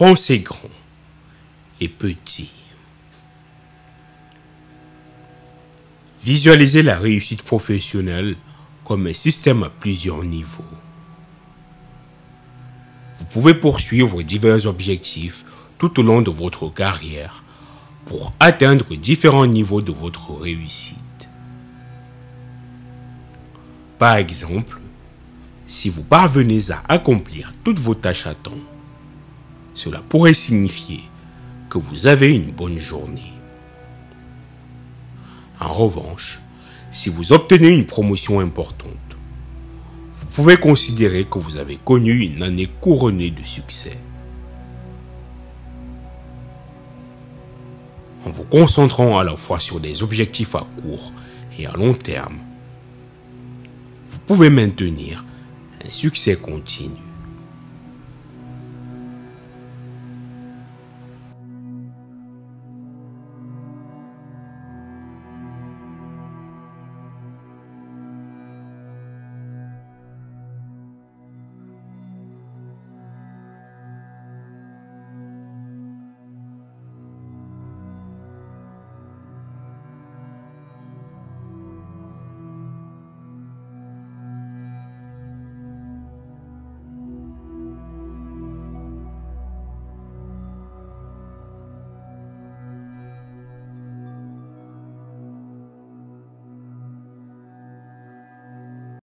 Pensez grand et petit. Visualisez la réussite professionnelle comme un système à plusieurs niveaux. Vous pouvez poursuivre divers objectifs tout au long de votre carrière pour atteindre différents niveaux de votre réussite. Par exemple, si vous parvenez à accomplir toutes vos tâches à temps, cela pourrait signifier que vous avez une bonne journée. En revanche, si vous obtenez une promotion importante, vous pouvez considérer que vous avez connu une année couronnée de succès. En vous concentrant à la fois sur des objectifs à court et à long terme, vous pouvez maintenir un succès continu.